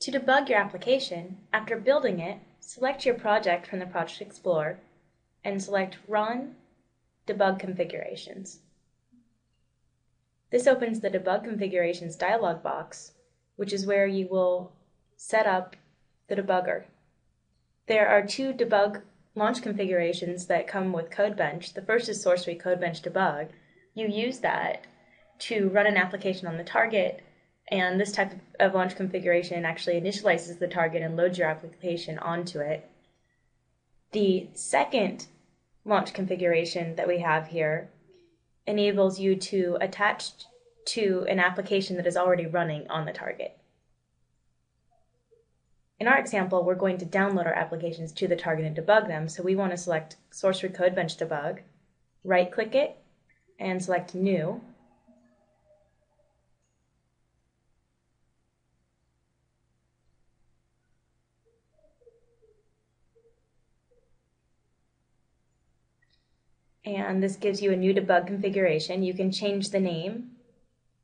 To debug your application, after building it, select your project from the Project Explorer and select Run Debug Configurations. This opens the Debug Configurations dialog box, which is where you will set up the debugger. There are two debug launch configurations that come with CodeBench. The first is Sourcery CodeBench Debug. You use that to run an application on the target, and this type of launch configuration actually initializes the target and loads your application onto it. The second launch configuration that we have here enables you to attach to an application that is already running on the target. In our example, we're going to download our applications to the target and debug them, so we want to select Sourcery CodeBench Debug, right-click it, and select New. And this gives you a new debug configuration. You can change the name.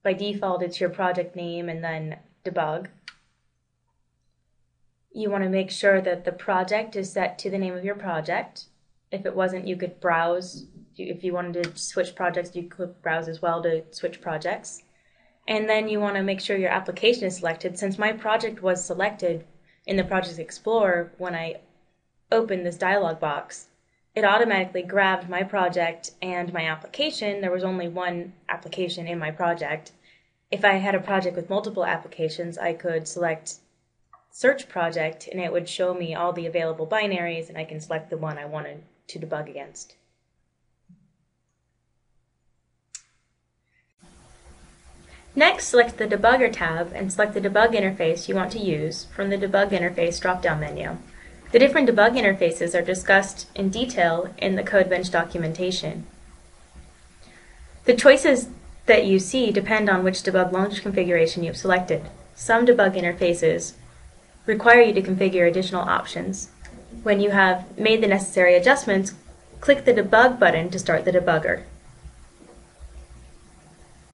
By default, it's your project name and then debug. You want to make sure that the project is set to the name of your project. If it wasn't, you could browse. If you wanted to switch projects, you could browse as well to switch projects. And then you want to make sure your application is selected. Since my project was selected in the Project Explorer when I opened this dialog box, it automatically grabbed my project and my application. There was only one application in my project. If I had a project with multiple applications, I could select search project and it would show me all the available binaries and I can select the one I wanted to debug against. Next, select the Debugger tab and select the debug interface you want to use from the Debug Interface drop-down menu. The different debug interfaces are discussed in detail in the CodeBench documentation. The choices that you see depend on which debug launch configuration you've selected. Some debug interfaces require you to configure additional options. When you have made the necessary adjustments, click the Debug button to start the debugger.